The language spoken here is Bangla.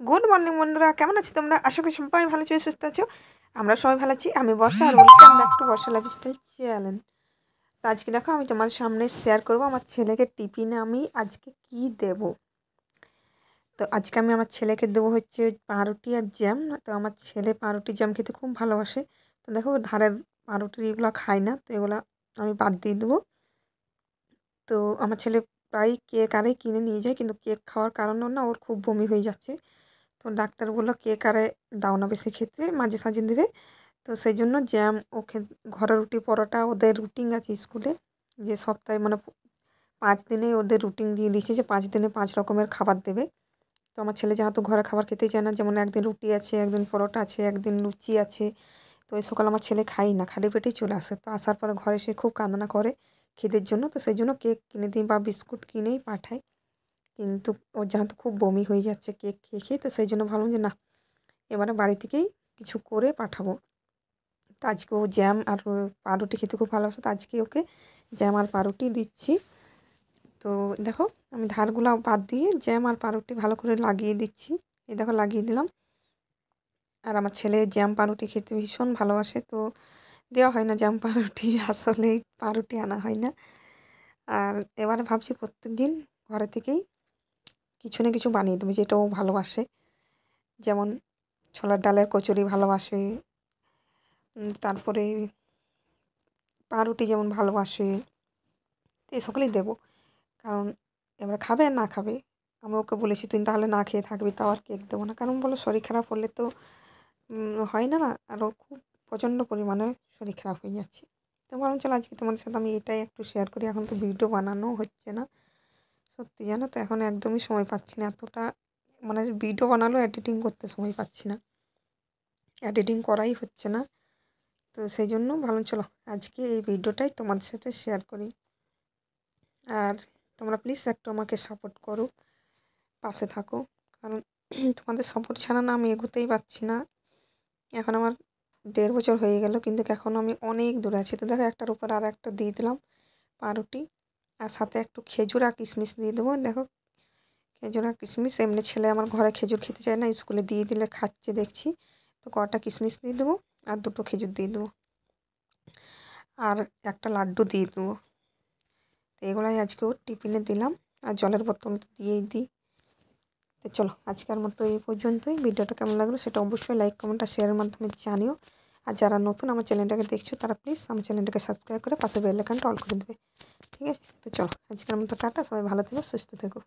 গুড মর্নিং বন্ধুরা। কেমন আছো তোমরা? আশা করি সবাই ভালো আছো, সুস্থ আছো। আমরা সবাই ভালো আছি। আমি বর্ষা আর welcome back Barsha lifestyle channel তো আজকে দেখো, আমি তোমার সামনে শেয়ার করব আমার ছেলেকে টিফিনে আমি আজকে কি দেব। তো আজকে আমি আমার ছেলেকে দেবো হচ্ছে পাউরুটি আর জ্যাম তো আমার ছেলে পাউরুটি জ্যাম খেতে খুব ভালোবাসে। তো দেখো, ধারের পাউরুটি এগুলো খায় না, তো এগুলো আমি বাদ দিয়ে দেবো। তো আমার ছেলে প্রায় কেক আরে কিনে নিয়ে যায়, কিন্তু কেক খাওয়ার কারণেও না ওর খুব বমি হয়ে যাচ্ছে। তো ডাক্তার বলল কেক আরে দাও না বেশি খেতে মাঝে সাঝে দেবে। তো সেই জন্য জ্যাম, ওকে ঘরের রুটি পরোটা, ওদের রুটিন আছে স্কুলে, যে সপ্তাহে মানে পাঁচ দিনে ওদের রুটিন দিয়ে দিয়েছে যে পাঁচ দিনে পাঁচ রকমের খাবার দেবে। তো আমার ছেলে যেহেতু ঘরে খাবার খেতেই চায় না, যেমন একদিন রুটি আছে, একদিন পরোটা আছে, একদিন লুচি আছে, তো এই সকাল আমার ছেলে খাই না, খালি পেটেই চলে আসে। তো আসার পরে ঘরে সে খুব কান্না করে খিদের জন্য, তো সেই জন্য কেক কিনে দিই বা বিস্কুট কিনেই পাঠাই কিন্তু ও যেহেতু খুব বমি হয়ে যাচ্ছে কেক খেয়ে খেয়ে, তো সেই জন্য ভাবলাম যে না, এবারে বাড়ি থেকেই কিছু করে পাঠাবো। তো আজকে ও জ্যাম আর পাউরুটি খেতে খুব ভালোবাসে, তো আজকে ওকে জ্যাম আর পাউরুটি দিচ্ছি। তো দেখো, আমি ধারগুলো বাদ দিয়ে জ্যাম আর পাউরুটি ভালো করে লাগিয়ে দিচ্ছি। এই দেখো, লাগিয়ে দিলাম। আর আমার ছেলে জ্যাম পাউরুটি খেতে ভীষণ ভালোবাসে, তো দেওয়া হয় না জ্যাম পাউরুটি, আসলেই পাউরুটি আনা হয় না। আর এবারে ভাবছি প্রত্যেক দিন ঘরে থেকেই কিছু না কিছু বানিয়ে দেবো যেটা ও ভালোবাসে। যেমন ছোলার ডালের কচুরি ভালোবাসে তারপরে পাউরুটি যেমন ভালোবাসে, এই সকলেই দেবো। কারণ এবার খাবে আর না খাবে, আমি ওকে বলেছি, তুই তাহলে না খেয়ে থাকবি, তাও আর কেক দেবো না। কারণ বলো, শরীর খারাপ হলে তো হয় না না, আর ওর খুব প্রচণ্ড পরিমাণে শরীর খারাপ হয়ে যাচ্ছে। তো বরং চলো আজকে তোমাদের সাথে আমি এটাই একটু শেয়ার করি, এখন তো ভিডিও বানানো হচ্ছে না। সত্যি জানো তো, এখন একদমই সময় পাচ্ছি না। এতটা মানে ভিডিও বানালেও এডিটিং করতে সময় পাচ্ছি না। এডিটিং করাই হচ্ছে না। তো সেই জন্য ভালো, চলো আজকে এই ভিডিওটাই তোমাদের সাথে শেয়ার করি। আর তোমরা প্লিজ একটু আমাকে সাপোর্ট করো, পাশে থাকো। কারণ তোমাদের সাপোর্ট ছাড়া না আমি এগোতেই পারছি না। এখন আমার দেড় বছর হয়ে গেল, কিন্তু এখন আমি অনেক দূরে আছি। তো দেখো একটার উপর আর একটা দিয়ে দিলাম পাউরুটি আর সাথে একটু খেজুর আর কিশমিশ দিয়ে দেবো। দেখো, খেজুর আর কিশমিশ, এমনি ছেলে আমার ঘরে খেজুর খেতে চায় না, স্কুলে দিয়ে দিলে খাচ্ছে, দেখছি। তো কটা কিশমিশ দিয়ে দেবো আর দুটো খেজুর দিয়ে দেবো। আর একটা লাড্ডু দিয়ে দেবো। তো এগুলাই আজকে ওর টিফিনে দিলাম। আর জলের বোতল দিয়েই দিই। তো চলো, আজকের মতো এই পর্যন্তই। ভিডিওটা কেমন লাগল সেটা অবশ্যই লাইক কমেন্ট আর শেয়ারের মাধ্যমে জানিও। আর যারা নতুন আমার চ্যানেলটাকে দেখছ, তারা প্লিজ আমার চ্যানেলটাকে সাবস্ক্রাইব করে পাশে বেল আইকনটা অল করে দেবে। ঠিক আছে? তো চলো আজকের মতো টাটা সবাই ভালো থেকো সুস্থ থেকো।